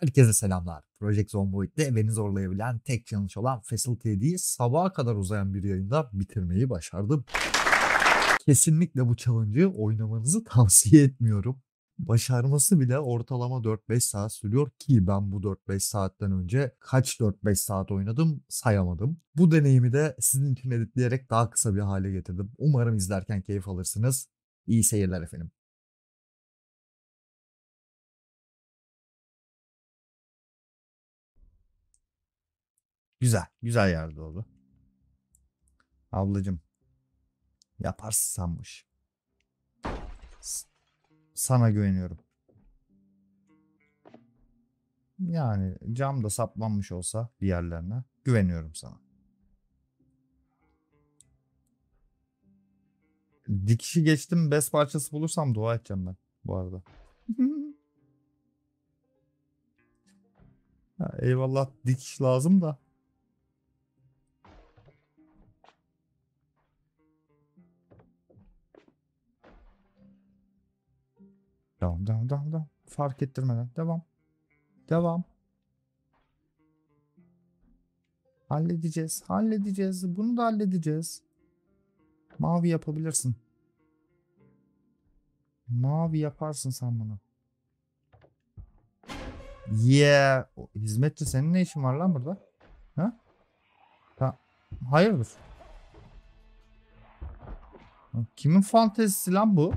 Herkese selamlar. Project Zomboid'de beni zorlayabilen tek challenge olan Facility değil sabaha kadar uzayan bir yayında bitirmeyi başardım. Kesinlikle bu challenge'ı oynamanızı tavsiye etmiyorum. Başarması bile ortalama 4-5 saat sürüyor ki ben bu 4-5 saatten önce kaç 4-5 saat oynadım sayamadım. Bu deneyimi de sizin için editleyerek daha kısa bir hale getirdim. Umarım izlerken keyif alırsınız. İyi seyirler efendim. Güzel. Güzel yerde oldu. Ablacım. Yaparsın sanmış. Sana güveniyorum. Yani cam da saplanmış olsa bir yerlerine güveniyorum sana. Dikişi geçtim bez parçası bulursam dua edeceğim ben bu arada. Eyvallah dikiş lazım da. Devam devam devam devam. Fark ettirmeden devam. Devam. Halledeceğiz. Halledeceğiz. Bunu da halledeceğiz. Mavi yapabilirsin. Mavi yaparsın sen bunu. Yeah. Hizmetçi senin ne işin var lan burada? Ha? Ta Hayırdır? Kimin fantezisi lan bu?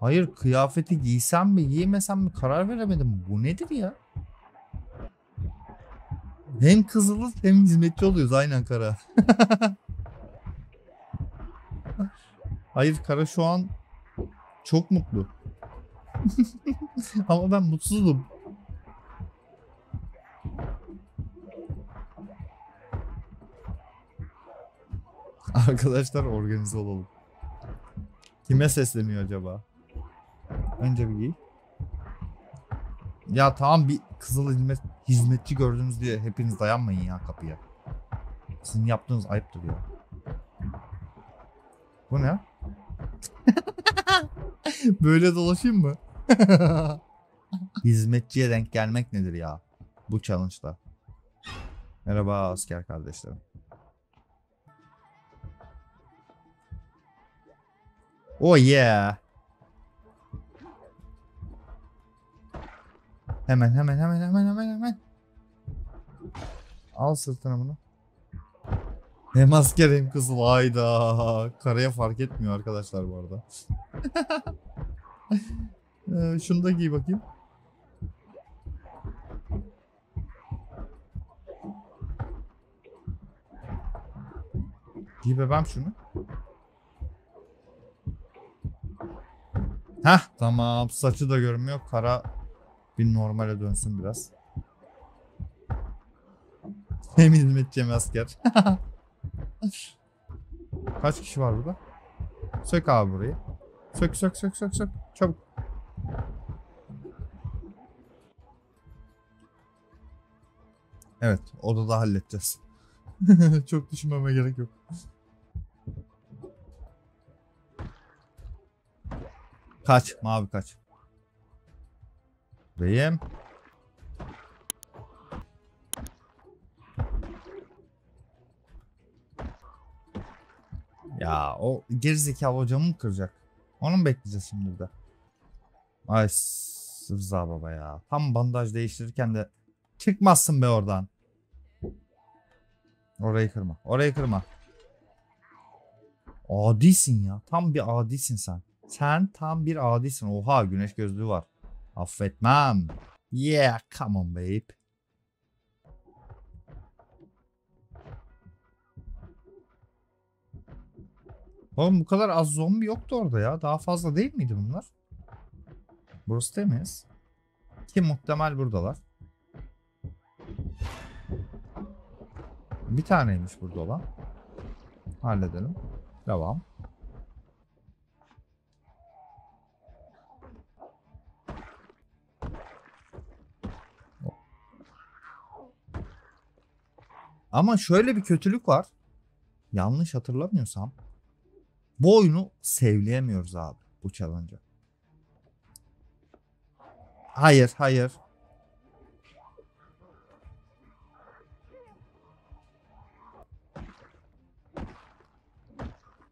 Hayır kıyafeti giysem mi giymesem mi karar veremedim. Bu nedir ya? Hem kızılız hem hizmetçi oluyoruz aynen Kara. Hayır Kara şu an çok mutlu. Ama ben mutsuzum. Arkadaşlar organize olalım. Kime sesleniyor acaba? Önce bir giy. Ya tamam bir kızıl hizmet, hizmetçi gördünüz diye hepiniz dayanmayın ya kapıya. Sizin yaptığınız ayıptır ya. Bu ne? Böyle dolaşayım mı? Hizmetçiye denk gelmek nedir ya? Bu challenge'da. Merhaba asker kardeşlerim. Oh yeah. Hemen hemen hemen hemen hemen hemen. Al sırtına bunu. Hem asker hem kızıl hayda. Karaya fark etmiyor arkadaşlar bu arada. Ee, şunu da giy bakayım. Giy bebeğim şunu. Heh tamam saçı da görünmüyor. Kara bir normale dönsün biraz. Hem hizmetçi hem asker. Kaç kişi var burada? Sök abi burayı. Sök sök sök sök sök. Çabuk. Evet odada halledeceğiz. Çok düşünmeme gerek yok. Kaç mavi kaç. Beyim. Ya o gerizekalı hocamı mı kıracak? Onu mu bekleyeceğiz şimdi bir de? Ay Rıza baba ya. Tam bandaj değiştirirken de çıkmazsın be oradan. Orayı kırma. Orayı kırma. Adisin ya. Tam bir adisin sen. Sen tam bir adisin. Oha güneş gözlüğü var. Affetmem. Yeah, come on babe. Oğlum bu kadar az zombi yoktu orada ya. Daha fazla değil miydi bunlar? Burası temiz. Ki muhtemel buradalar. Bir taneymiş burada olan. Halledelim. Devam. Ama şöyle bir kötülük var. Yanlış hatırlamıyorsam Bu oyunu sevleyemiyoruz abi bu challenge'ı. Hayır, hayır.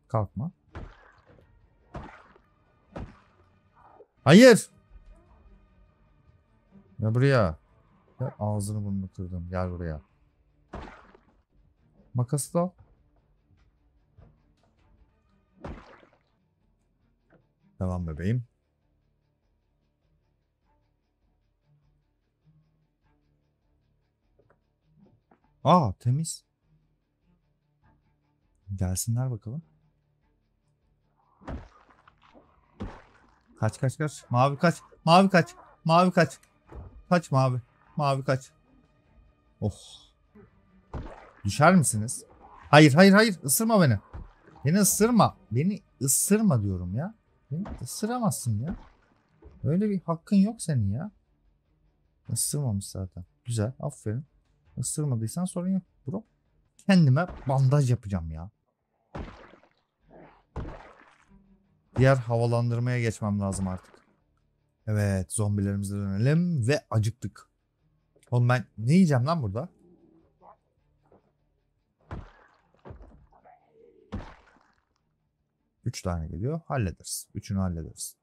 Kalkma. Hayır. Ya buraya. Ya ağzını burnunu kırdım. Gel buraya. Makası da al. Devam bebeğim. Aa temiz. Gelsinler bakalım. Kaç kaç kaç. Mavi kaç. Mavi kaç. Mavi kaç. Kaç mavi. Mavi kaç. Oh. Düşer misiniz? Hayır hayır hayır. Isırma beni. Beni ısırma. Beni ısırma diyorum ya. Beni ısıramazsın ya. Öyle bir hakkın yok senin ya. Isırmamış zaten. Güzel. Aferin. Isırmadıysan sorun yok bro. Kendime bandaj yapacağım ya. Diğer havalandırmaya geçmem lazım artık. Evet zombilerimize dönelim ve acıktık. Oğlum ben ne yiyeceğim lan burada? Üç tane geliyor. Hallederiz. Üçünü hallederiz.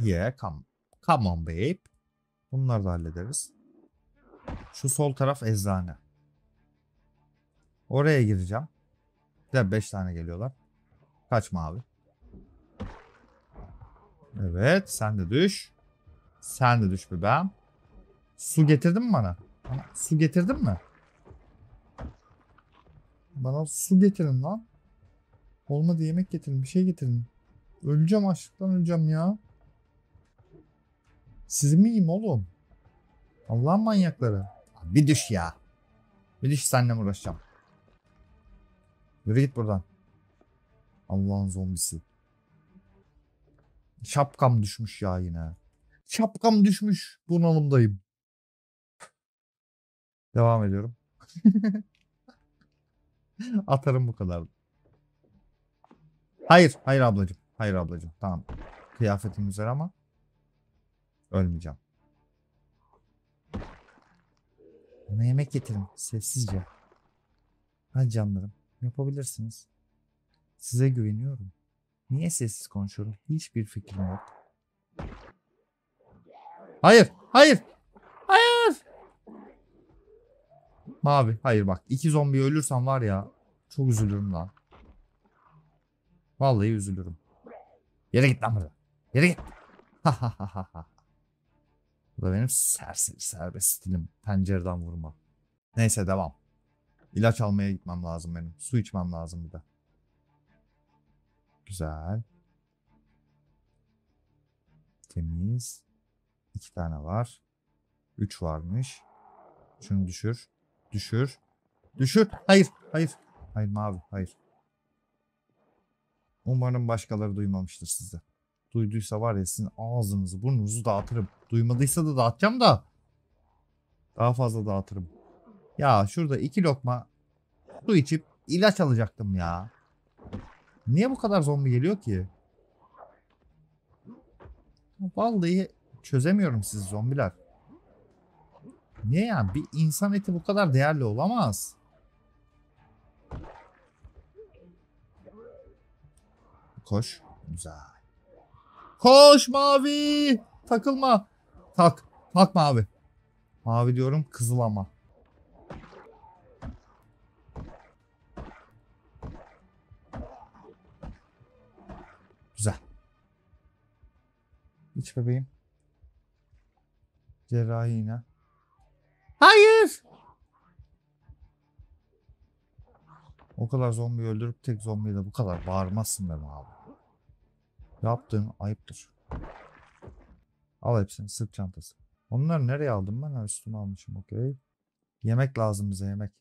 Yeah, come. Come on babe. Bunları da hallederiz. Şu sol taraf eczane. Oraya gireceğim. Bir de 5 tane geliyorlar. Kaçma abi. Evet sen de düş. Sen de düş bebeğim. Su getirdin mi bana su getirdin mi? Bana su getirin lan. Olmadı yemek getirin bir şey getirin. Öleceğim açlıktan öleceğim ya. Siz mi yiyeyim oğlum? Allah'ın manyakları. Bir düş ya. Bir düş seninle uğraşacağım? Yürü git buradan. Allah'ın zombisi. Şapkam düşmüş ya yine. Şapkam düşmüş. Bunalımdayım. Devam ediyorum. Atarım bu kadar. Hayır, hayır ablacığım. Hayır ablacığım. Tamam. Kıyafetim güzel ama ölmeyeceğim. Bana yemek getirin sessizce. Hadi canlarım yapabilirsiniz. Size güveniyorum. Niye sessiz konuşuyorum? Hiçbir fikrim yok. Hayır, hayır, hayır. Mavi, hayır bak. iki zombi ölürsem var ya çok üzülürüm lan. Vallahi üzülürüm. Yere git lan burada. Yere git. Bu da benim serseri serbest stilim. Pencereden vurma. Neyse devam. İlaç almaya gitmem lazım benim. Su içmem lazım bir de. Güzel. Temiz. İki tane var. Üç varmış. Şunu düşür. Düşür. Düşür. Hayır. Hayır. Hayır mavi. Hayır. Umarım başkaları duymamıştır sizi. Duyduysa var ya sizin ağzınızı burnunuzu dağıtırım. Duymadıysa da dağıtacağım da. Daha fazla dağıtırım. Ya şurada iki lokma su içip ilaç alacaktım ya. Niye bu kadar zombi geliyor ki? Vallahi çözemiyorum siz zombiler. Niye yani? Bir insan eti bu kadar değerli olamaz. Koş. Güzel. Koş mavi. Takılma. Tak. Tak mavi. Mavi diyorum kızıl ama. Güzel. İç bebeğim. Cerrahi iğne. Hayır. O kadar zombi öldürüp tek zombiye de bu kadar bağırmazsın be abi. Yaptığın ayıptır. Al hepsini sırt çantası. Onları nereye aldım ben? Ha, üstüme almışım okey. Yemek lazım bize yemek.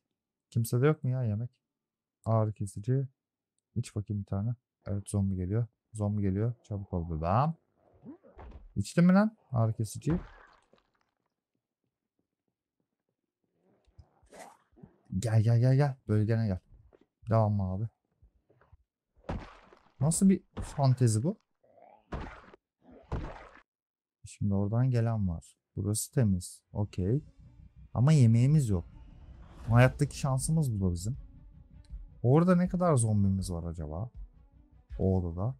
Kimse de yok mu ya yemek? Ağrı kesici. İç bakayım bir tane. Evet zombi geliyor. Zombi geliyor. Çabuk ol bebeğim. İçtin mi lan ağrı kesici? Gel gel gel gel. Bölgene gel. Devam mı abi? Nasıl bir fantezi bu? Şimdi oradan gelen var. Burası temiz. Okey. Ama yemeğimiz yok. Hayattaki şansımız bu da bizim. Orada ne kadar zombimiz var acaba? O odada.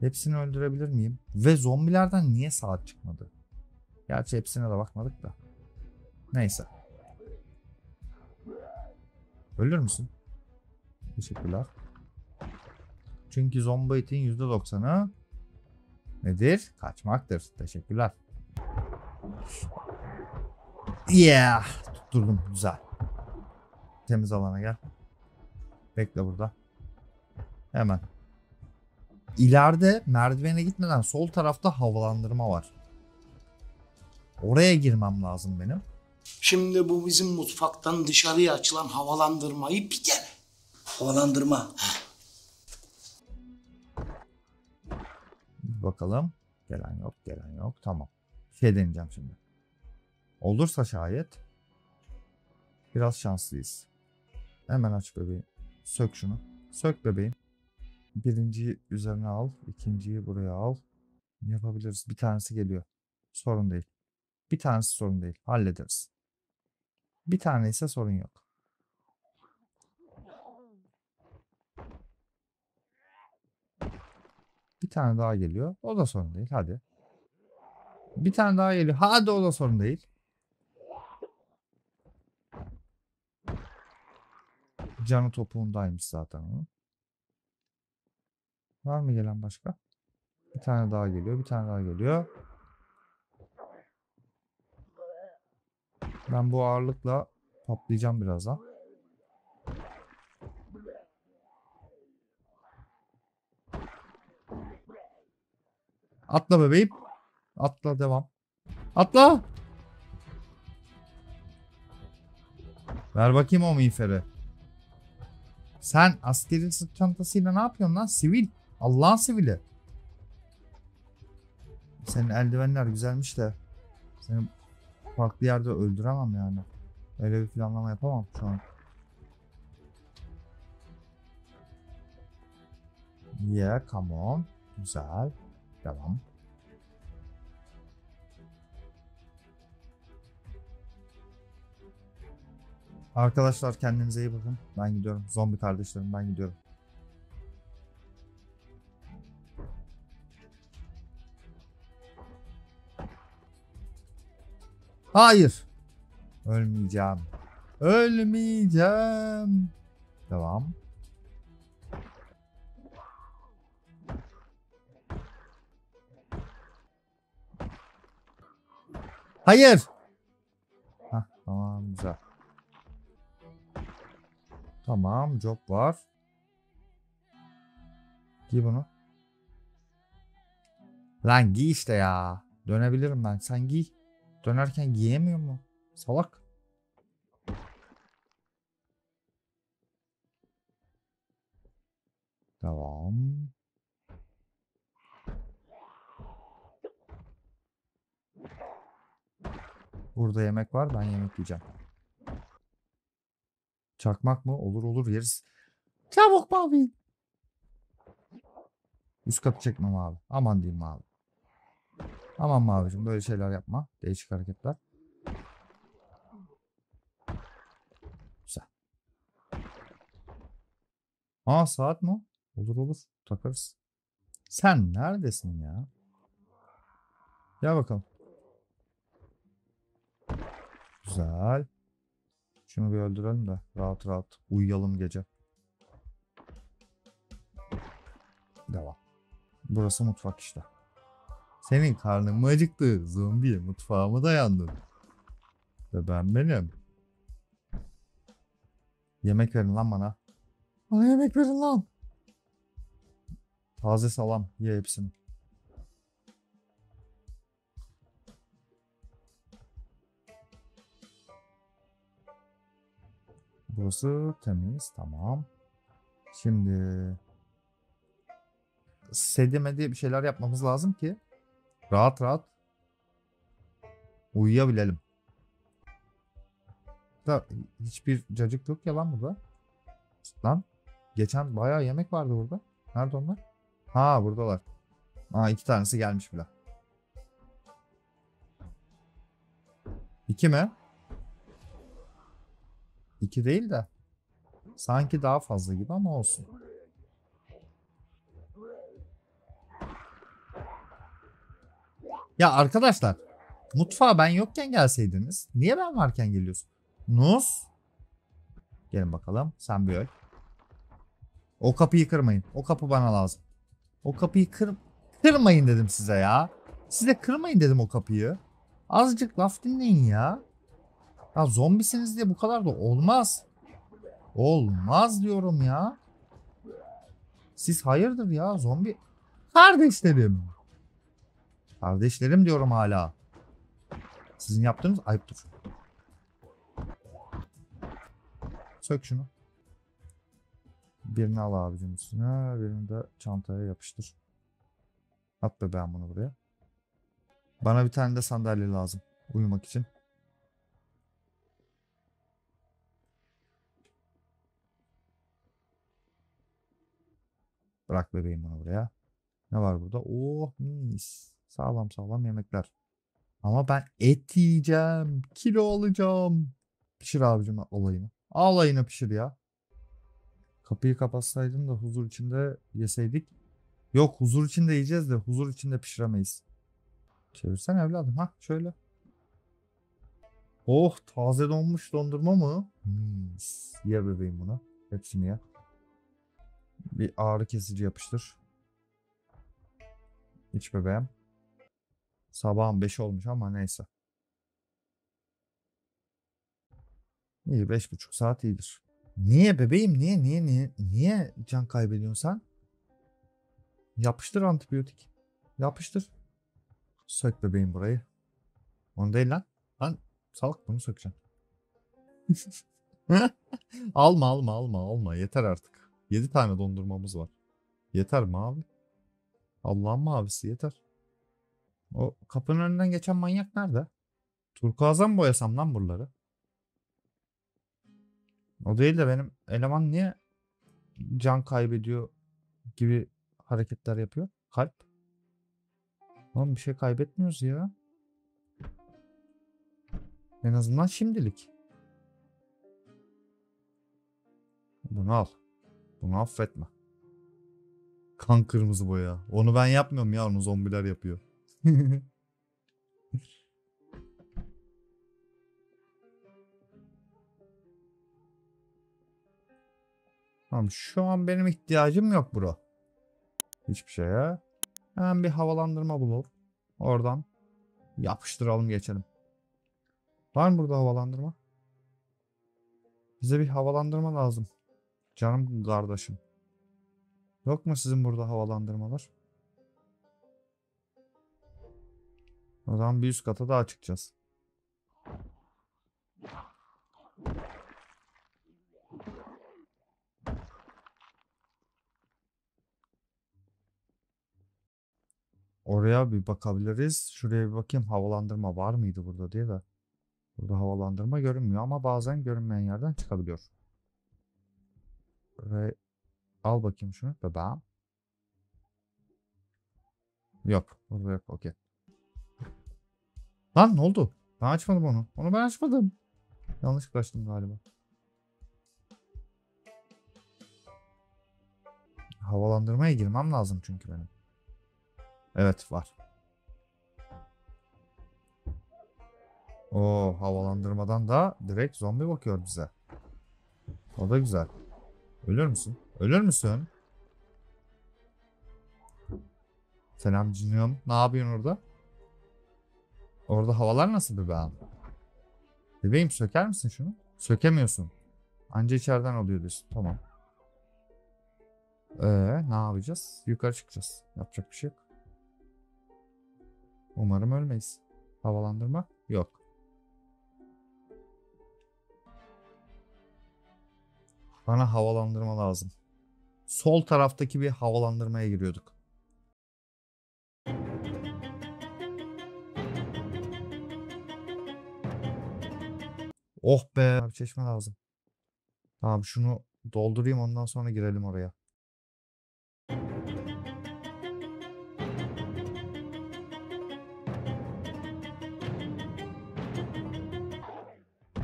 Hepsini öldürebilir miyim? Ve zombilerden niye saat çıkmadı? Gerçi hepsine de bakmadık da. Neyse. Ölür müsün? Teşekkürler. Çünkü zombi etin %90'ı nedir? Kaçmaktır. Teşekkürler. Yeah. Tutturdum. Güzel. Temiz alana gel. Bekle burada. Hemen. İleride merdivene gitmeden sol tarafta havalandırma var. Oraya girmem lazım benim. Şimdi bu bizim mutfaktan dışarıya açılan havalandırmayı bir gel. Havalandırma. Bakalım. Gelen yok, gelen yok. Tamam. Şey deneyeceğim şimdi. Olursa şayet biraz şanslıyız. Hemen aç bebeğim. Sök şunu. Sök bebeğim. Birinciyi üzerine al. ikinciyi buraya al. Yapabiliriz. Bir tanesi geliyor. Sorun değil. Bir tanesi sorun değil. Hallederiz. Bir tane ise sorun yok. Bir tane daha geliyor. O da sorun değil. Hadi. Bir tane daha geliyor. Hadi o da sorun değil. Canı topuğundaymış zaten onun. Var mı gelen başka? Bir tane daha geliyor. Bir tane daha geliyor. Ben bu ağırlıkla patlayacağım birazdan. Atla bebeğim. Atla devam. Atla. Ver bakayım o miğferi. Sen askeri sırt çantasıyla ne yapıyorsun lan? Sivil. Allah'ın sivili. Senin eldivenler güzelmiş de. Seni farklı yerde öldüremem yani. Öyle bir planlama yapamam şu an. Yeah, come on. Güzel. Devam. Arkadaşlar kendinize iyi bakın. Ben gidiyorum. Zombi kardeşlerim ben gidiyorum. Hayır. Ölmeyeceğim. Ölmeyeceğim. Devam. Hayır. Hah, tamam güzel. Tamam job var. Giy bunu. Lan giy işte ya. Dönebilirim ben. Sen giy. Dönerken giyemiyor mu? Salak. Tamam. Burada yemek var. Ben yemek yiyeceğim. Çakmak mı? Olur olur yeriz. Çabuk mavi. Üst katı çekmem abi. Aman diyeyim abi. Aman mavicim böyle şeyler yapma. Değişik hareketler. Güzel. Aa saat mi? Olur olur. Takarız. Sen neredesin ya? Gel bakalım. Güzel. Şunu bir öldürelim de rahat rahat uyuyalım gece. Devam. Burası mutfak işte. Senin karnın mı acıktı? Zombi mutfağıma dayandın. Ve ben benim. Yemek verin lan bana. Bana yemek verin lan. Taze salam. Ye hepsini. Burası temiz. Tamam. Şimdi sedime bir şeyler yapmamız lazım ki rahat rahat uyuyabilelim. Da hiçbir cacık yok ya lan burada. Lan geçen bayağı yemek vardı burada. Nerede onlar? Ha buradalar. Aa iki tanesi gelmiş bile. İki mi? İki değil de. Sanki daha fazla gibi ama olsun. Ya arkadaşlar mutfağa ben yokken gelseydiniz niye ben varken geliyorsun? Nus. Gelin bakalım sen bir öl. O kapıyı kırmayın. O kapı bana lazım. O kapıyı kır kırmayın dedim size ya. Size kırmayın dedim o kapıyı. Azıcık laf dinleyin ya. Ya zombisiniz diye bu kadar da olmaz. Olmaz diyorum ya. Siz hayırdır ya zombi kardeşlerim. Kardeşlerim diyorum hala. Sizin yaptığınız ayıptır. Sök şunu. Birini al abicim üstüne. Birini de çantaya yapıştır. At bebeğim bunu buraya. Bana bir tane de sandalye lazım. Uyumak için. Bırak bebeğim bunu buraya. Ne var burada? Oh mis. Sağlam sağlam yemekler. Ama ben et yiyeceğim. Kilo alacağım. Pişir abicim olayını. Alayını pişir ya. Kapıyı kapatsaydın da huzur içinde yeseydik. Yok huzur içinde yiyeceğiz de huzur içinde pişiremeyiz. Çevirsen evladım. Ha şöyle. Oh taze donmuş dondurma mı? Mis. Ye bebeğim bunu. Hepsini ye. Bir ağrı kesici yapıştır. İç bebeğim. Sabahın 5 olmuş ama neyse. İyi beş buçuk saat iyidir. Niye bebeğim niye niye niye niye can kaybediyorsun sen? Yapıştır antibiyotik. Yapıştır. Sök bebeğim burayı. Onu değil lan. Lan salak bunu sökeceğim. alma alma alma alma yeter artık. 7 tane dondurmamız var. Yeter mi abi? Allah'ın mavisi yeter. O kapının önünden geçen manyak nerede? Turkuaz'a mı boyasam lan buraları? O değil de benim eleman niye can kaybediyor gibi hareketler yapıyor? Kalp. Oğlum bir şey kaybetmiyoruz ya. En azından şimdilik. Bunu al. Bunu affetme. Kan kırmızı boya. Onu ben yapmıyorum ya onu zombiler yapıyor. Tamam şu an benim ihtiyacım yok bro. Hiçbir şeye. Hemen bir havalandırma bulup oradan yapıştıralım geçelim. Var mı burada havalandırma? Bize bir havalandırma lazım. Canım kardeşim. Yok mu sizin burada havalandırmalar? O zaman bir üst kata daha çıkacağız. Oraya bir bakabiliriz. Şuraya bir bakayım havalandırma var mıydı burada diye de. Burada havalandırma görünmüyor ama bazen görünmeyen yerden çıkabiliyor. Ve al bakayım şunu bebeğim. Yok. Burada yok. Okey. Lan ne oldu? Ben açmadım onu. Onu ben açmadım. Yanlışlıkla açtım galiba. Havalandırmaya girmem lazım çünkü benim. Evet var. O havalandırmadan da direkt zombi bakıyor bize. O da güzel. Ölür müsün? Ölür müsün? Selam canım. Ne yapıyorsun orada? Orada havalar nasıl bebeğim? Bebeğim söker misin şunu? Sökemiyorsun. Anca içeriden oluyor diyorsun. Tamam. Ee, ne yapacağız? Yukarı çıkacağız. Yapacak bir şey yok. Umarım ölmeyiz. Havalandırma? Yok. Bana havalandırma lazım. Sol taraftaki bir havalandırmaya giriyorduk. Oh be. Bir çeşme lazım. Tamam şunu Doldurayım ondan sonra girelim oraya.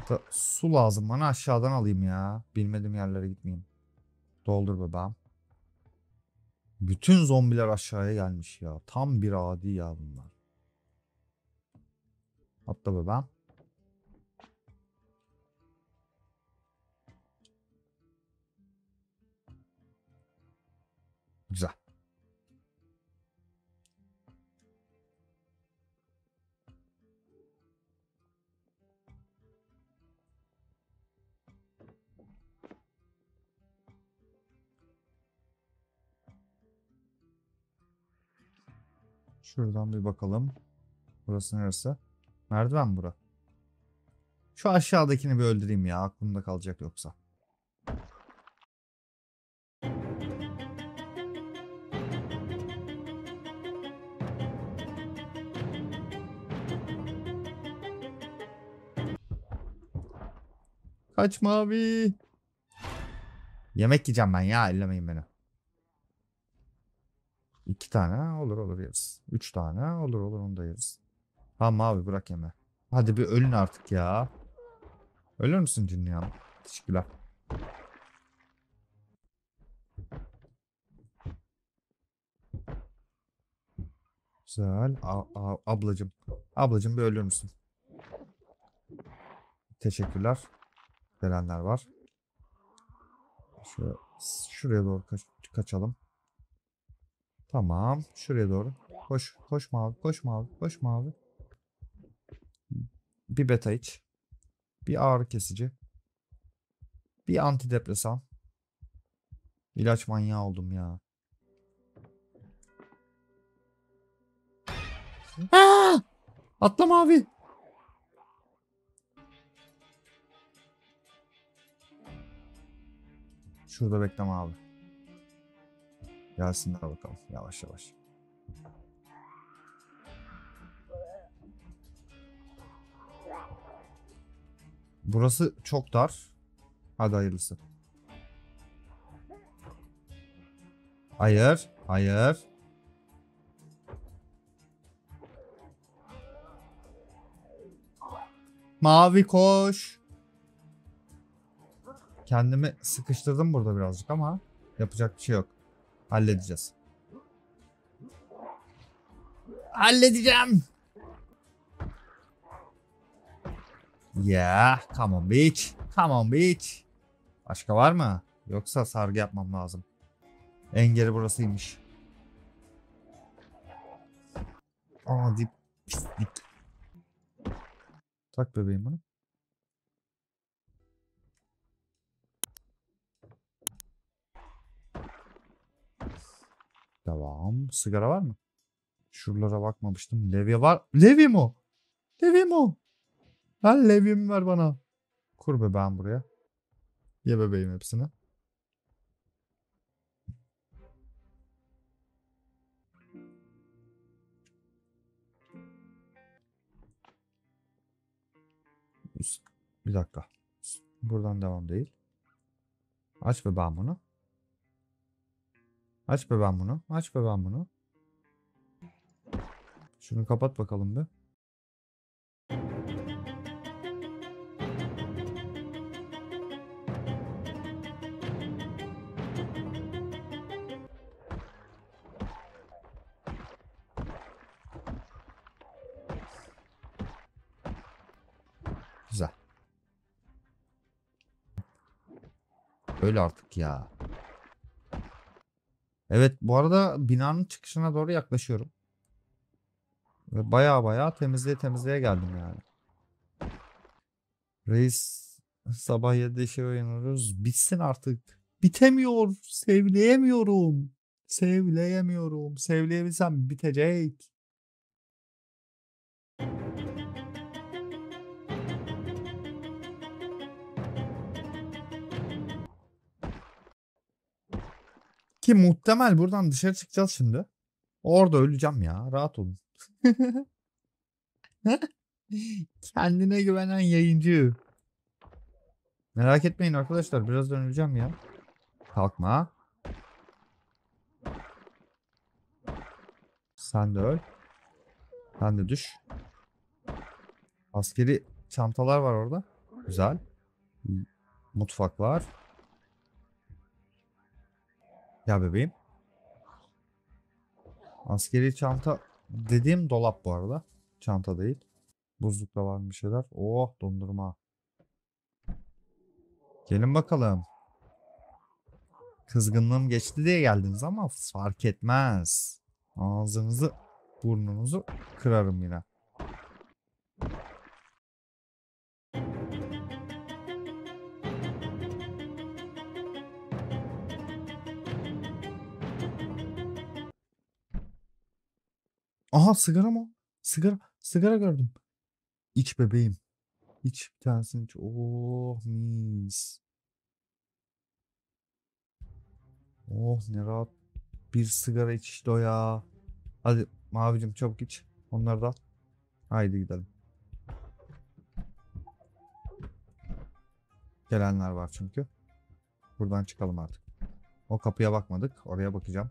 Da, su lazım bana aşağıdan alayım ya. Bilmediğim yerlere gitmeyeyim. Doldur bebeğim. Bütün zombiler aşağıya gelmiş ya. Tam bir adi ya bunlar. Atla bebeğim. Güzel. Şuradan bir bakalım. Burası neresi? Merdiven bura. Şu aşağıdakini bir öldüreyim ya. Aklımda kalacak yoksa. Kaçma abi. Yemek yiyeceğim ben ya. Ellemeyin beni. İki tane olur olur yeriz. Üç tane olur olur onu da yeriz. Tamam abi bırak yeme. Hadi bir ölün artık ya. Ölür müsün hanım? Teşekkürler. Güzel. A- ablacım. Ablacım bir ölür müsün? Teşekkürler. Gelenler var. Şöyle, şuraya doğru kaç- kaçalım. Tamam. Şuraya doğru. Koş. Koş mavi. Koş mavi. Koş mavi. Bir beta iç. Bir ağrı kesici. Bir antidepresan. İlaç manyağı oldum ya. Aa! Atla mavi. Şurada bekleme abi. Gelsinler bakalım yavaş yavaş. Burası çok dar. Hadi hayırlısı. Hayır, hayır. Mavi koş. Kendimi sıkıştırdım burada birazcık ama yapacak bir şey yok. Halledeceğiz. Halledeceğim. Yeah, come on bitch. Come on bitch. Başka var mı? Yoksa sargı yapmam lazım. Engeli burasıymış. Aa dip pislik. Tak bebeğim bunu. Devam. Sigara var mı? Şuralara bakmamıştım. Levye var. Levye mi o? Levye mi o? Lan levyemi ver bana. Kur bebeğim buraya. Ye bebeğim hepsini. Bir dakika. Buradan devam değil. Aç bebeğim bunu. Aç bebeğim bunu. Aç bebeğim bunu. Şunu kapat bakalım bir. Güzel. Öyle artık ya. Evet bu arada binanın çıkışına doğru yaklaşıyorum. Ve baya baya temizliğe temizliğe geldim yani. Reis sabah 7'de işe uyanıyoruz. Bitsin artık. Bitemiyor. Sevleyemiyorum. Sevleyemiyorum. Sevleyebilsem bitecek. Ki muhtemel buradan dışarı çıkacağız şimdi. Orada öleceğim ya. Rahat olun. Kendine güvenen yayıncı. Merak etmeyin arkadaşlar. Birazdan öleceğim ya. Kalkma. Sen de öl. Sen de düş. Askeri çantalar var orada. Güzel. Mutfak var. Ya bebeğim. Askeri çanta dediğim dolap bu arada. Çanta değil. Buzlukta var bir şeyler. Oh dondurma. Gelin bakalım. Kızgınlığım geçti diye geldiniz ama fark etmez. Ağzınızı burnunuzu kırarım yine. Aha sigara mı? Sigara, sigara gördüm. İç bebeğim. İç bir tanesini iç. Oh mis. Oh ne rahat bir sigara iç işte o ya. Hadi mavicim çabuk iç. Onları da. Haydi gidelim. Gelenler var çünkü. Buradan çıkalım artık. O kapıya bakmadık. Oraya bakacağım.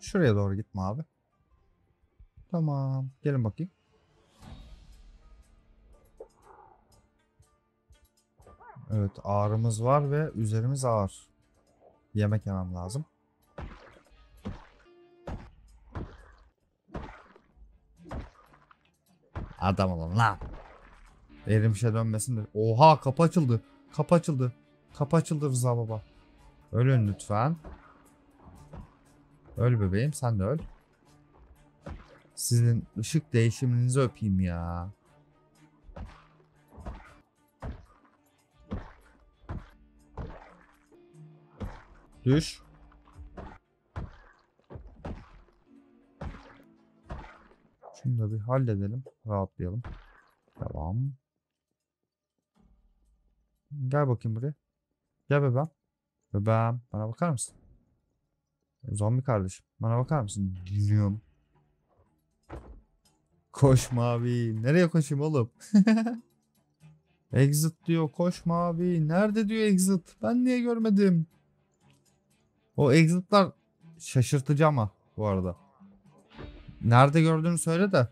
Şuraya doğru gitme abi. Tamam. Gelin bakayım. Evet ağrımız var ve üzerimiz ağır. Yemek yemem lazım. Adam olun lan. Erimşe dönmesin de. Oha kapı açıldı. Kapı açıldı. Kapı açıldı Rıza baba. Ölün lütfen. Öl bebeğim sen de öl. Sizin ışık değişiminizi öpeyim ya. Düş. Şunu da bir halledelim. Rahatlayalım. Devam. Gel bakayım buraya. Gel bebeğim. Bebeğim bana bakar mısın? Zombi kardeşim. Bana bakar mısın? Dinliyorum. Koşma abi. Nereye koşayım oğlum? exit diyor. Koşma abi. Nerede diyor exit? Ben niye görmedim? O exit'lar şaşırtıcı ama bu arada. Nerede gördüğünü söyle de.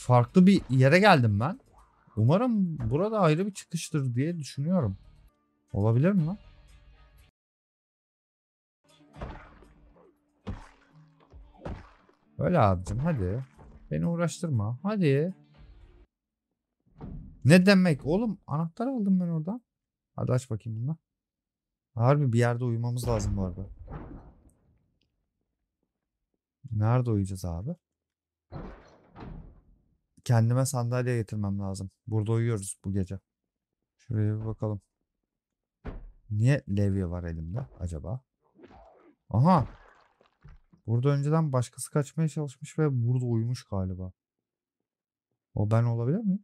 Farklı bir yere geldim ben. Umarım burada ayrı bir çıkıştır diye düşünüyorum. Olabilir mi lan? Öyle abicim hadi. Beni uğraştırma. Hadi. Ne demek oğlum? Anahtar aldım ben oradan. Hadi aç bakayım bunu. Harbi bir yerde uyumamız lazım bu arada. Nerede uyuyacağız abi? Kendime sandalye getirmem lazım. Burada uyuyoruz bu gece. Şuraya bir bakalım. Niye levye var elimde acaba? Aha. Burada önceden başkası kaçmaya çalışmış ve burada uyumuş galiba. O ben olabilir mi?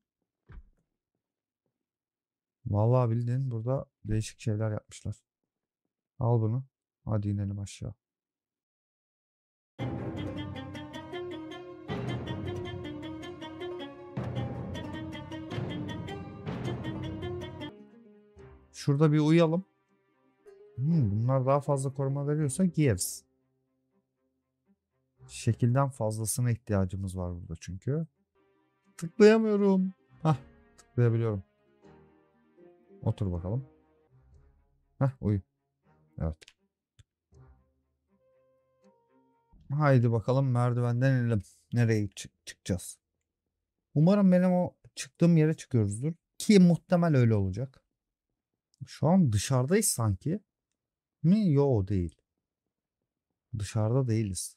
Vallahi bildiğin burada değişik şeyler yapmışlar. Al bunu. Hadi inelim aşağı. Şurada bir uyuyalım. Hmm, bunlar daha fazla koruma veriyorsa giyeriz. Şekilden fazlasına ihtiyacımız var burada çünkü. Tıklayamıyorum. Hah tıklayabiliyorum. Otur bakalım. Hah uyu. Evet. Haydi bakalım merdivenden inelim. Nereye çık çıkacağız? Umarım benim o çıktığım yere çıkıyoruzdur. Ki muhtemel öyle olacak. Şu an dışarıdayız sanki. Mi? Yo değil. Dışarıda değiliz.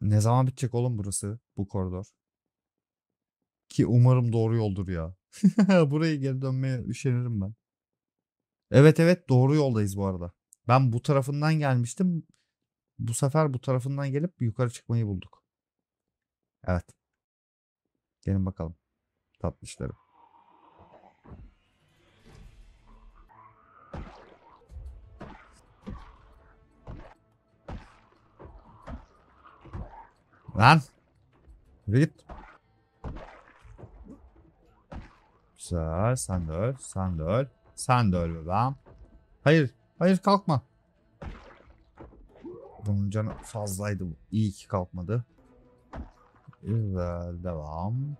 Ne zaman bitecek oğlum burası? Bu koridor. Ki umarım doğru yoldur ya. Buraya geri dönmeye üşenirim ben. Evet evet doğru yoldayız bu arada. Ben bu tarafından gelmiştim. Bu sefer bu tarafından gelip yukarı çıkmayı bulduk. Evet. Gelin bakalım. Tatlışlarım. Lan. Yürü git. Güzel. Sen de öl. Sen de öl. Sen de öl bebeğim. Hayır. Hayır kalkma. Bunun canı fazlaydı. bu. İyi ki kalkmadı. Güzel. Devam.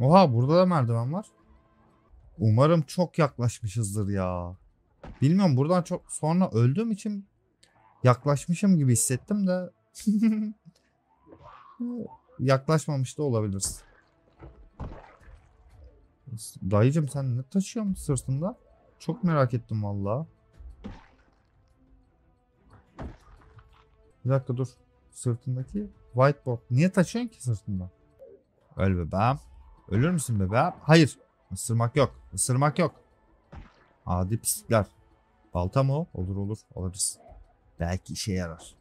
Oha burada da merdiven var. Umarım çok yaklaşmışızdır ya. Bilmiyorum buradan çok sonra öldüğüm için yaklaşmışım gibi hissettim de yaklaşmamış da olabiliriz. Dayıcım sen ne taşıyorsun sırtında? Çok merak ettim valla. Bir dakika dur. Sırtındaki whiteboard. Niye taşıyorsun ki sırtında? Öl bebeğim. Ölür müsün bebeğim? Hayır. Isırmak yok. Isırmak yok. Adi pislikler. Balta mı o? Olur olur. Alırız. Belki işe yarar.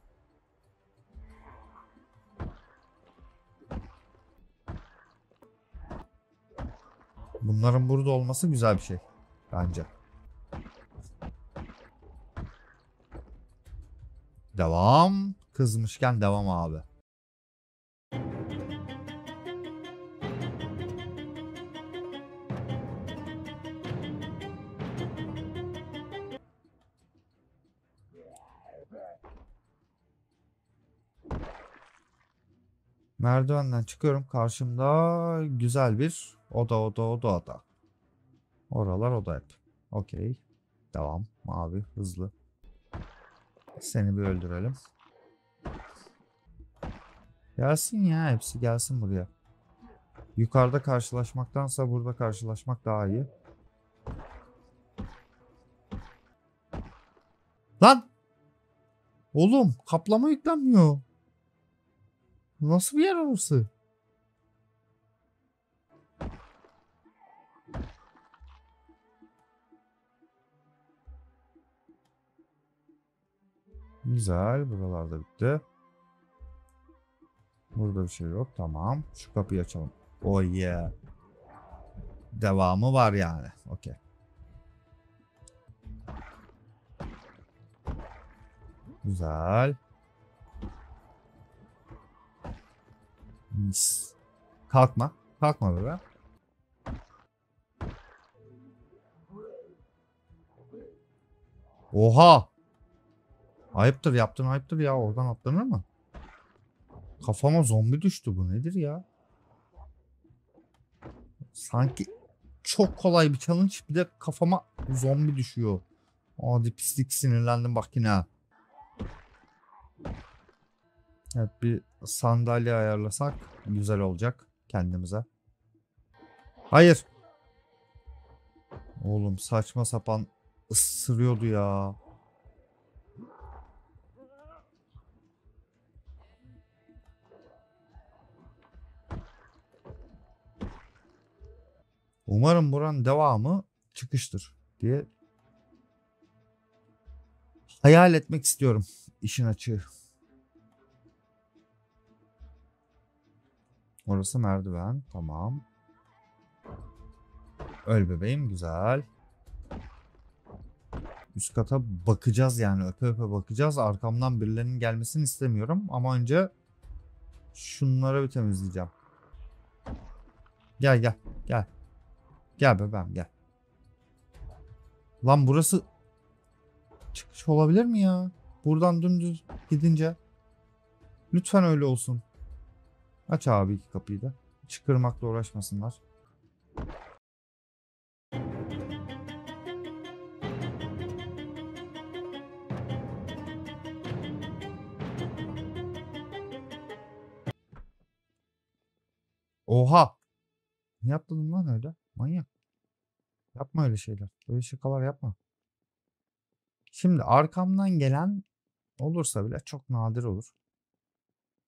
Bunların burada olması güzel bir şey. Bence. Devam. Kızmışken devam abi. Merdivenden çıkıyorum. Karşımda güzel bir oda oda oda oda. Oralar oda hep. Okey. Devam. Mavi. Hızlı. Seni bir öldürelim. Gelsin ya. Hepsi gelsin buraya. Yukarıda karşılaşmaktansa burada karşılaşmak daha iyi. Lan! Oğlum kaplama yüklenmiyor. Nasıl bir yer orası? Güzel. Buralarda bitti. Burada bir şey yok. Tamam. Şu kapıyı açalım. Oh yeah. Devamı var yani. Okey. Güzel. Mis. Kalkma. Kalkma bebe. Oha. Ayıptır yaptın ayıptır ya. Oradan atlanır mı? Kafama zombi düştü bu nedir ya? Sanki çok kolay bir challenge bir de kafama zombi düşüyor. Hadi pislik sinirlendim bak yine. Evet bir sandalye ayarlasak güzel olacak kendimize. Hayır. Oğlum saçma sapan ısırıyordu ya. Umarım buranın devamı çıkıştır diye hayal etmek istiyorum işin açığı. Orası merdiven. Tamam. Öl bebeğim. Güzel. Üst kata bakacağız yani. Öpe öpe bakacağız. Arkamdan birilerinin gelmesini istemiyorum. Ama önce şunları bir temizleyeceğim. Gel gel. Gel. Gel bebeğim gel. Lan burası çıkış olabilir mi ya? Buradan dümdüz gidince. Lütfen öyle olsun. Aç abi iki kapıyı da. Çıkırmakla uğraşmasınlar. Oha! Niye atladın lan öyle? Manyak. Yapma öyle şeyler. Böyle şakalar yapma. Şimdi arkamdan gelen olursa bile çok nadir olur.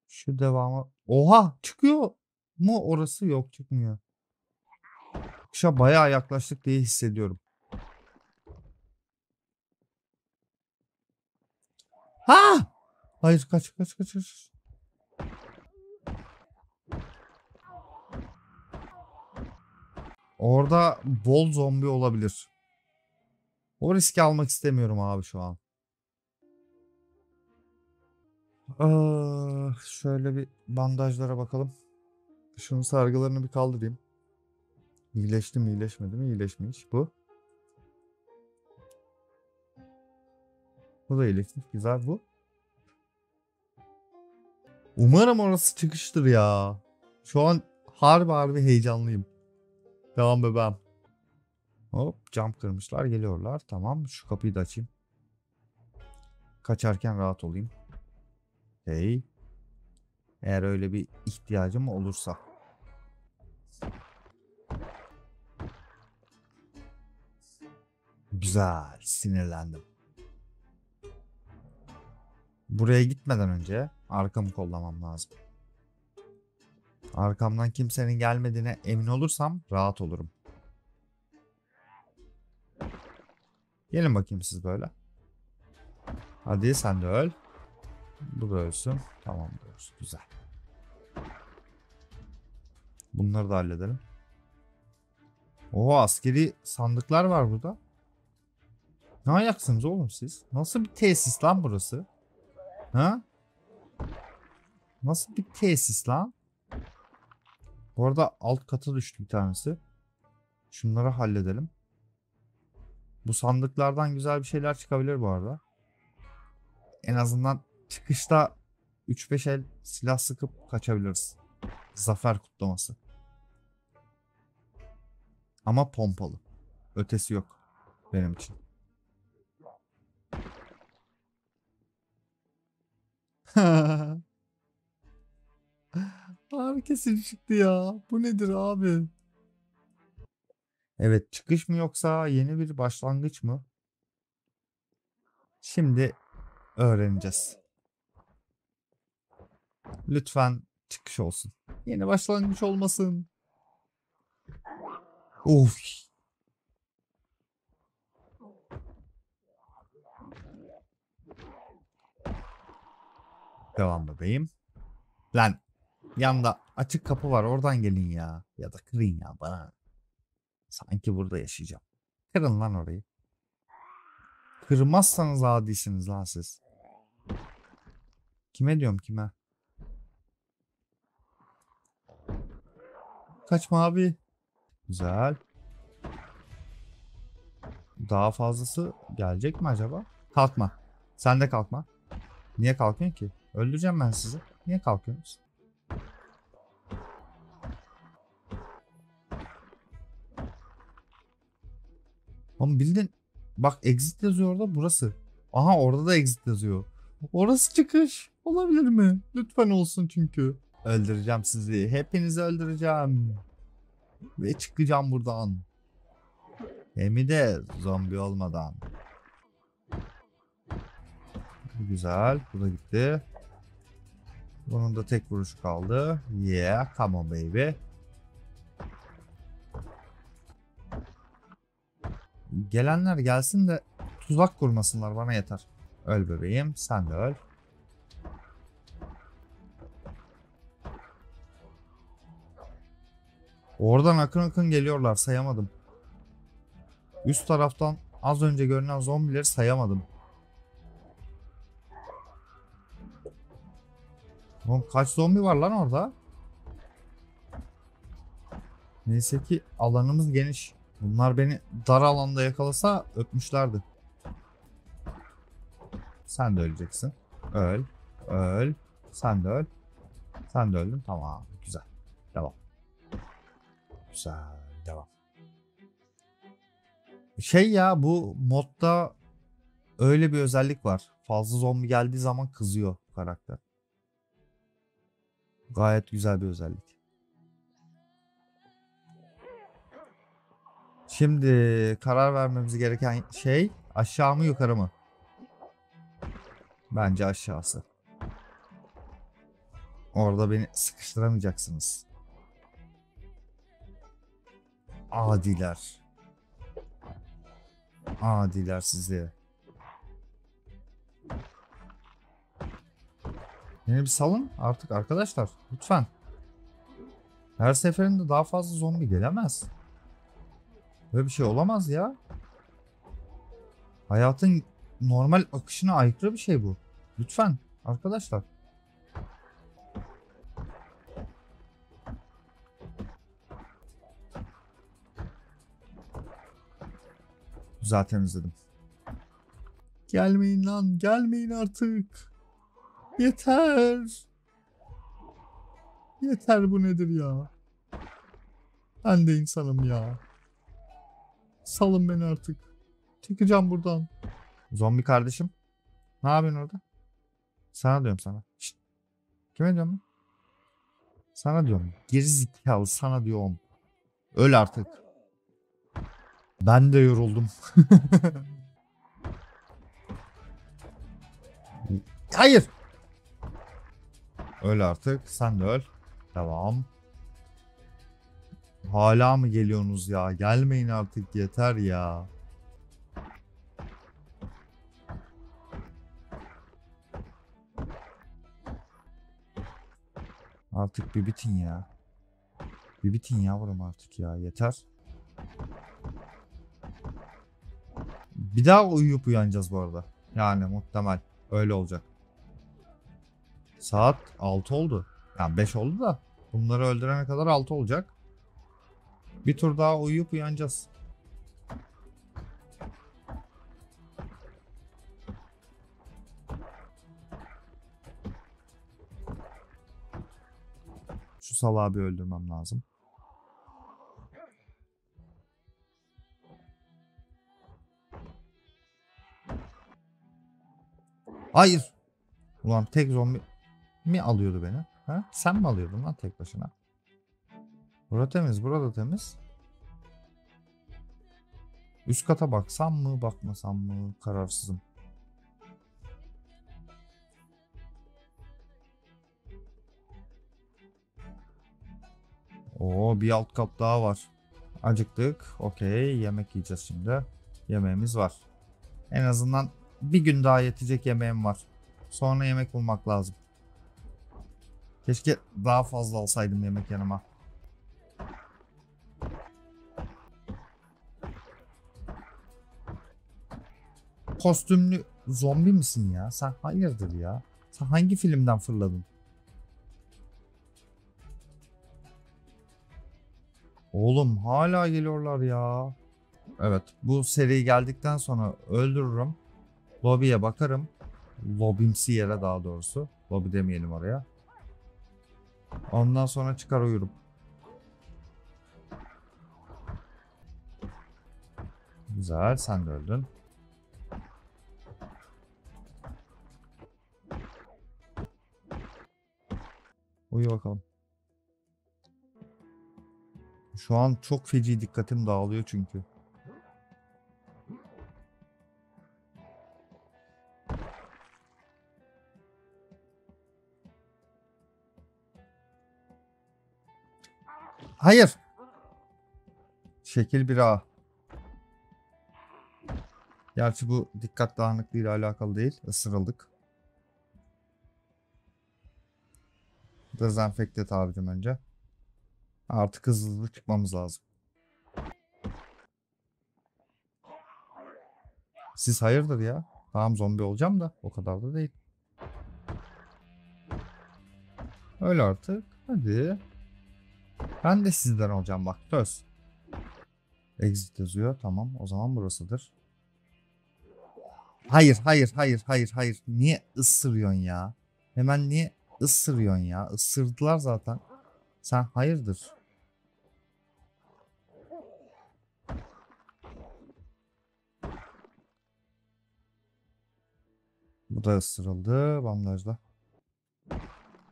Şu devamı. Oha çıkıyor mu orası yok çıkmıyor. Kuşa bayağı yaklaştık diye hissediyorum. Ha! Hayır kaç kaç kaç kaç. Orada bol zombi olabilir. O riski almak istemiyorum abi şu an. Aa, şöyle bir bandajlara bakalım. Şunun sargılarını bir kaldırayım. İyileşti mi iyileşmedi mi? İyileşmiş bu. Bu da iyileşmiş. Güzel bu. Umarım orası çıkıştır ya. Şu an harbi harbi heyecanlıyım. Devam bebeğim. Hop cam kırmışlar geliyorlar. Tamam şu kapıyı da açayım. Kaçarken rahat olayım. Hey. Eğer öyle bir ihtiyacım olursa. Güzel sinirlendim. Buraya gitmeden önce arkamı kollamam lazım. Arkamdan kimsenin gelmediğine emin olursam rahat olurum. Gelin bakayım siz böyle. Hadi sen de öl. Bu da ölsün. Tamam bu ölsün. Güzel. Bunları da halledelim. Oo askeri sandıklar var burada. Ne ayaksınız oğlum siz? Nasıl bir tesis lan burası? Ha? Nasıl bir tesis lan? Bu arada alt kata düştü bir tanesi. Şunları halledelim. Bu sandıklardan güzel bir şeyler çıkabilir bu arada. En azından çıkışta 3-5 el silah sıkıp kaçabiliriz. Zafer kutlaması. Ama pompalı. Ötesi yok benim için. Abi kesin çıktı ya. Bu nedir abi? Evet çıkış mı yoksa yeni bir başlangıç mı? Şimdi öğreneceğiz. Lütfen çıkış olsun. Yeni başlangıç olmasın. Of. Devam bebeğim. Lan yanda açık kapı var oradan gelin ya. Ya da kırın ya bana. Sanki burada yaşayacağım. Kırın lan orayı. Kırmazsanız adisiniz lan siz. Kime diyorum kime? Kaçma abi. Güzel. Daha fazlası gelecek mi acaba? Kalkma. Sen de kalkma. Niye kalkıyorsun ki? Öldüreceğim ben sizi. Niye kalkıyorsunuz? Ama bildin. Bak exit yazıyor orada burası. Aha orada da exit yazıyor. Orası çıkış. Olabilir mi? Lütfen olsun çünkü. Öldüreceğim sizi. Hepinizi öldüreceğim. Ve çıkacağım buradan. Hem de zombi olmadan. Güzel. Bu da gitti. Bunun da tek vuruşu kaldı. Yeah. Come on baby. Gelenler gelsin de tuzak kurmasınlar bana yeter. Öl bebeğim. Sen de öl. Oradan akın akın geliyorlar sayamadım. Üst taraftan az önce görünen zombileri sayamadım. Oğlum kaç zombi var lan orada? Neyse ki alanımız geniş. Bunlar beni dar alanda yakalasa öpmüşlerdi. Sen de öleceksin. Öl. Öl. Sen de öl. Sen de öldün. Tamam. Güzel. Devam. Güzel. Devam. Şey ya bu modda öyle bir özellik var. Fazla zombi geldiği zaman kızıyor karakter. Gayet güzel bir özellik. Şimdi karar vermemiz gereken şey aşağı mı yukarı mı? Bence aşağısı. Orada beni sıkıştıramayacaksınız. Adiler. Adiler sizi. Beni bir salın artık arkadaşlar. Lütfen. Her seferinde daha fazla zombi gelemez. Böyle bir şey olamaz ya. Hayatın normal akışına aykırı bir şey bu. Lütfen arkadaşlar. Güzel temizledim. Gelmeyin lan gelmeyin artık. Yeter. Yeter bu nedir ya? Ben de insanım ya. Salın beni artık. Çıkacağım buradan. Zombi kardeşim. Ne yapıyorsun orada? Sana diyorum sana. Şşt. Kime diyorum ben? Sana diyorum. Gerizekalı sana diyorum. Öl artık. Ben de yoruldum. Hayır. Öl artık. Sen de öl. Devam. Hala mı geliyorsunuz ya? Gelmeyin artık yeter ya. Artık bir bitin ya. Bir bitin yavrum artık ya yeter. Bir daha uyuyup uyanacağız bu arada. Yani muhtemel öyle olacak. Saat 6 oldu. Yani 5 oldu da bunları öldürene kadar 6 olacak. Bir tur daha uyuyup uyanacağız. Şu salağı bir öldürmem lazım. Hayır. Ulan tek zombi mi alıyordu beni? Ha? Sen mi alıyordun lan tek başına? Burada temiz, burada temiz. Üst kata baksam mı, bakmasam mı? Kararsızım. Oo bir alt kat daha var. Acıktık. Okey yemek yiyeceğiz şimdi. Yemeğimiz var. En azından bir gün daha yetecek yemeğim var. Sonra yemek bulmak lazım. Keşke daha fazla alsaydım yemek yanıma. Kostümlü zombi misin ya? Sen hayırdır ya? Sen hangi filmden fırladın? Oğlum hala geliyorlar ya. Evet bu seri geldikten sonra öldürürüm. Lobiye bakarım. Lobimsi yere daha doğrusu. Lobi demeyelim oraya. Ondan sonra çıkar uyurum. Güzel sen de öldün. Uyu bakalım. Şu an çok feci dikkatim dağılıyor çünkü. Hayır. Şekil bir A. Gerçi bu dikkat dağınıklığıyla alakalı değil. Isırıldık. Dezenfekte et önce. Artık hızlı hızlı çıkmamız lazım. Siz hayırdır ya? Tamam zombi olacağım da o kadar da değil. Öyle artık. Hadi. Ben de sizden olacağım bak söz. Exit yazıyor. Tamam o zaman burasıdır. Hayır hayır hayır hayır hayır. Niye ısırıyorsun ya? Hemen niye ısırıyorsun ya? Isırdılar zaten. Sen hayırdır? Bu da ısırıldı bandajla.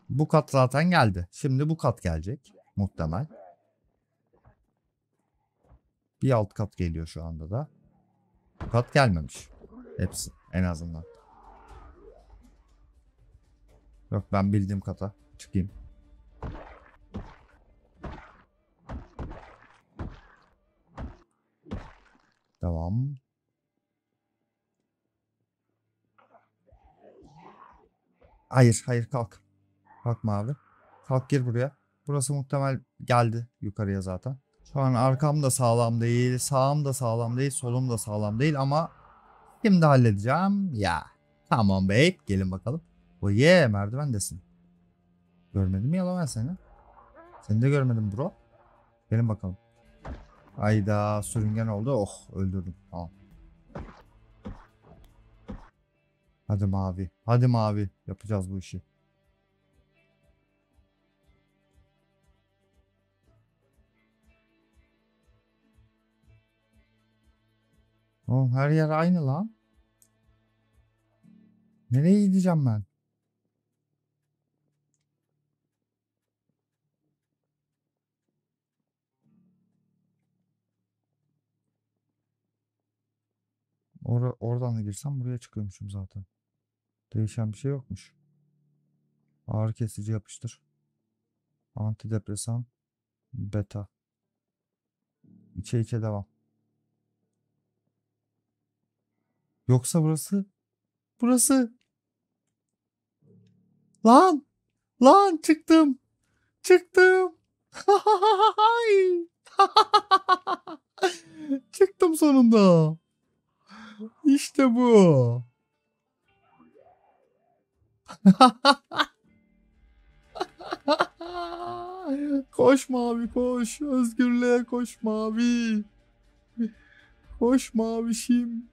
Bu kat zaten geldi. Şimdi bu kat gelecek. Muhtemel. Bir alt kat geliyor şu anda da. Bu kat gelmemiş. Hepsi en azından. Yok ben bildiğim kata çıkayım. Devam. Hayır, hayır kalk. Kalkma abi. Kalk gir buraya. Burası muhtemel geldi yukarıya zaten. Şu an arkam da sağlam değil, sağım da sağlam değil, solum da sağlam değil ama Şimdi halledeceğim. Ya. Tamam babe. Gelin bakalım. O ye merdivendesin. Görmedim mi yalan ben seni? Seni de görmedim bro. Gelin bakalım. Ayda sürüngen oldu. Oh öldürdüm. Tamam. Hadi mavi. Hadi mavi. Yapacağız bu işi. Oğlum her yer aynı lan. Nereye gideceğim ben? Or oradan da girsem buraya çıkıyormuşum zaten. Değişen bir şey yokmuş. Ağrı kesici yapıştır. Antidepresan. Beta. İçe içe devam. Yoksa burası? Burası. Lan! Lan çıktım. Çıktım. çıktım sonunda. İşte bu. koş mavi koş. Özgürlüğe koş mavi. Koş mavişim.